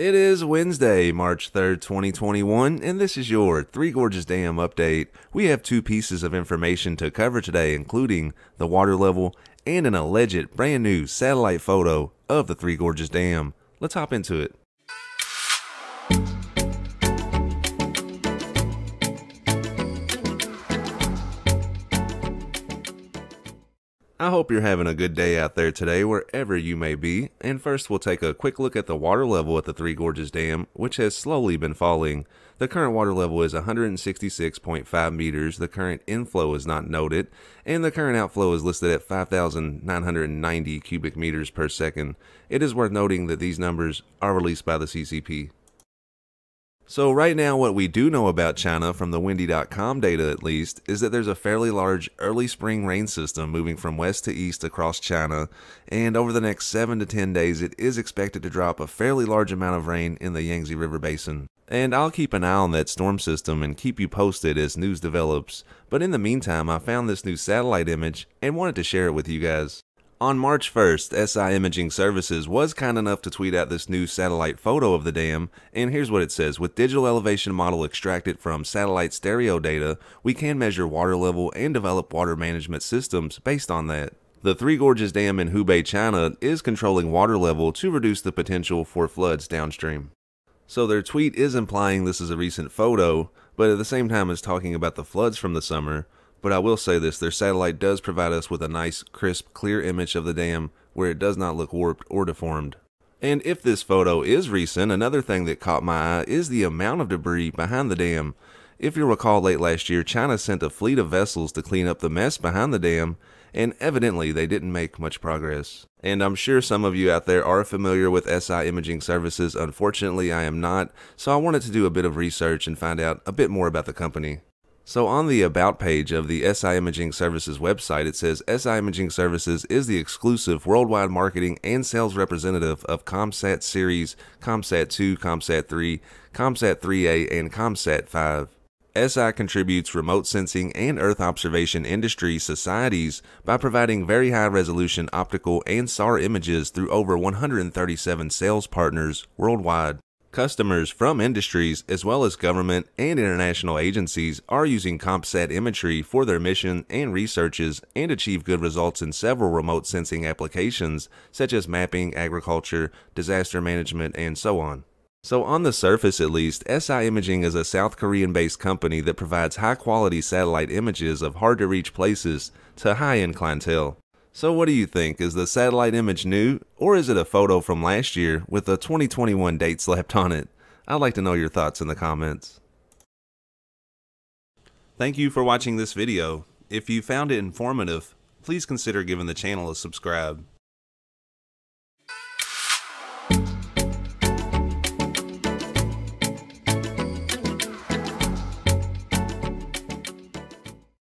It is Wednesday, March 3rd, 2021, and this is your Three Gorges Dam update. We have two pieces of information to cover today, including the water level and an alleged brand new satellite photo of the Three Gorges Dam. Let's hop into it. I hope you're having a good day out there today, wherever you may be. And first, we'll take a quick look at the water level at the Three Gorges Dam, which has slowly been falling. The current water level is 166.5 meters, the current inflow is not noted, and the current outflow is listed at 5,990 cubic meters per second. It is worth noting that these numbers are released by the CCP. So right now what we do know about China from the windy.com data at least is that there's a fairly large early spring rain system moving from west to east across China and over the next 7 to 10 days it is expected to drop a fairly large amount of rain in the Yangtze River Basin. And I'll keep an eye on that storm system and keep you posted as news develops. But in the meantime, I found this new satellite image and wanted to share it with you guys. On March 1st, SI Imaging Services was kind enough to tweet out this new satellite photo of the dam, and here's what it says. With digital elevation model extracted from satellite stereo data, we can measure water level and develop water management systems based on that. The Three Gorges Dam in Hubei, China is controlling water level to reduce the potential for floods downstream. So their tweet is implying this is a recent photo, but at the same time is talking about the floods from the summer, but I will say this, their satellite does provide us with a nice, crisp, clear image of the dam where it does not look warped or deformed. And if this photo is recent, another thing that caught my eye is the amount of debris behind the dam. If you recall late last year, China sent a fleet of vessels to clean up the mess behind the dam, and evidently they didn't make much progress. And I'm sure some of you out there are familiar with SI Imaging Services. Unfortunately, I am not, so I wanted to do a bit of research and find out a bit more about the company. So on the About page of the SI Imaging Services website, it says SI Imaging Services is the exclusive worldwide marketing and sales representative of KOMPSAT Series, KOMPSAT 2, KOMPSAT 3, KOMPSAT 3A, and KOMPSAT 5. SI contributes remote sensing and Earth observation industry societies by providing very high resolution optical and SAR images through over 137 sales partners worldwide. Customers from industries as well as government and international agencies are using KOMPSAT imagery for their mission and researches and achieve good results in several remote sensing applications such as mapping, agriculture, disaster management, and so on. So on the surface at least, SI Imaging is a South Korean based company that provides high quality satellite images of hard to reach places to high end clientele. So what do you think? Is the satellite image new, or is it a photo from last year with a 2021 date slapped on it? I'd like to know your thoughts in the comments. Thank you for watching this video. If you found it informative, please consider giving the channel a subscribe.